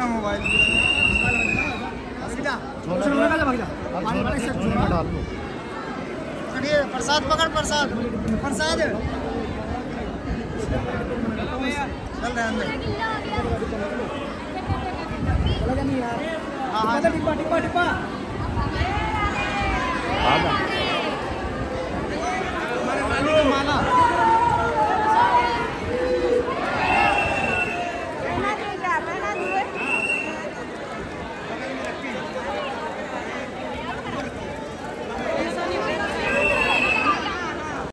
रहा मोबाइल। प्रसाद पकड़ प्रसाद। प्रसाद। चल रहे अंदर। हाँ हाँ।